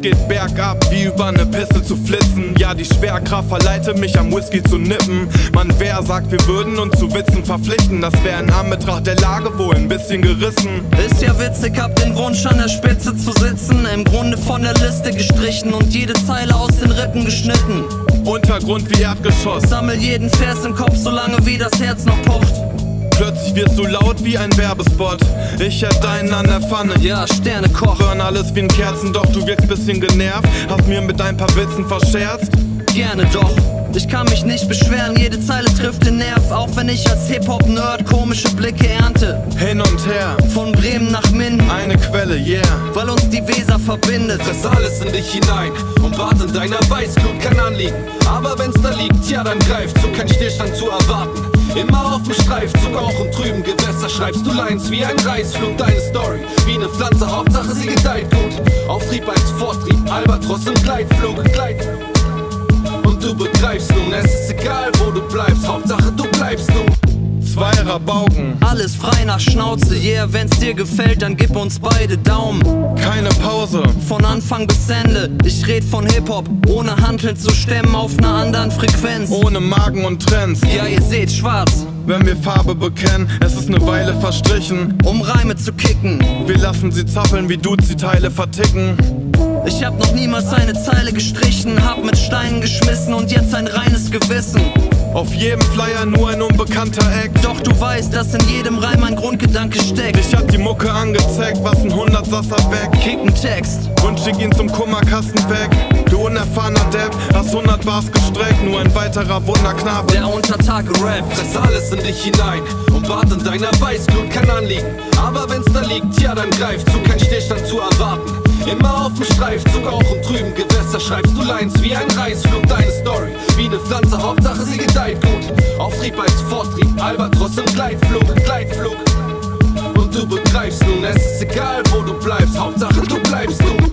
geht bergab, wie über ne Piste zu flitzen. Ja, die Schwerkraft verleitet mich am Whisky zu nippen. Man, wer sagt, wir würden uns zu Witzen verpflichten? Das wäre in Anbetracht der Lage wohl ein bisschen gerissen. Ist ja witzig, hab den Wunsch an der Spitze zu sitzen. Im Grunde von der Liste gestrichen und jede Zeile aus den Rippen geschnitten. Untergrund wie Erdgeschoss. Sammel jeden Vers im Kopf, solange wie das Herz noch pocht. Plötzlich wirst du laut wie ein Werbespot. Ich hätt deinen an der Pfanne. Ja, Sterne koch. Burn alles wie ein Kerzen, doch du wirkst bisschen genervt. Hast mir mit ein paar Witzen verscherzt. Gerne doch. Ich kann mich nicht beschweren, jede Zeile trifft den Nerv, auch wenn ich als Hip-Hop-Nerd komische Blicke ernte. Hin und her, Von Bremen nach Minden, eine Quelle, yeah. weil uns die Weser verbindet. Fress alles in dich hinein und in deiner Weißglut kein Anliegen. Aber wenn's da liegt, ja dann greift, so kein Stillstand zu erwarten. Immer auf dem Streifzug, auch im trüben Gewässer schreibst du Lines wie ein Reisflug. Deine Story wie ne Pflanze, Hauptsache sie gedeiht gut. Auftrieb als Vortrieb, Albatros im Gleitflug, Gleitflug. Und du begreifst nun, es ist egal, wo du bleibst, Hauptsache du bleibst du. Rabauken, Alles frei nach Schnauze, yeah, wenn's dir gefällt, dann gib uns beide Daumen. keine Pause. Von Anfang bis Ende, ich red von Hip-Hop, ohne Hanteln zu stemmen auf ner anderen Frequenz. Ohne Magen und Trends. Ja, ihr seht schwarz, Wenn wir Farbe bekennen, es ist ne Weile verstrichen. um Reime zu kicken. Wir lassen sie zappeln, wie Dudes die Teile verticken. Ich hab noch niemals eine Zeile gestrichen, hab mit Steinen geschmissen und jetzt ein reines Gewissen. Auf jedem Flyer nur ein unbekannter Act. Doch du weißt, dass in jedem Reim ein Grundgedanke steckt. Ich hab die Mucke angezeigt, was ein Hundertsasser weg. Kick einen Text, Und schick ihn zum Kummerkasten weg. Du unerfahrener Depp, hast 100 Bars gestreckt, nur ein weiterer Wunderknabe. der unter Tag rappt. Fress alles in dich hinein und bad in deiner Weißglut kein Anliegen. Aber wenn's da liegt, ja dann greift, so kein Stillstand zu erwarten. Immer auf dem Streifzug, auch im trüben Gewässer schreibst du Lines wie ein Reisflug. Deine Story wie ne Pflanze, Hauptsache sie gedeiht gut. Auftrieb als Vortrieb, Albatros im Gleitflug, Gleitflug. Und du begreifst nun, es ist egal, wo du bleibst, Hauptsache du bleibst du.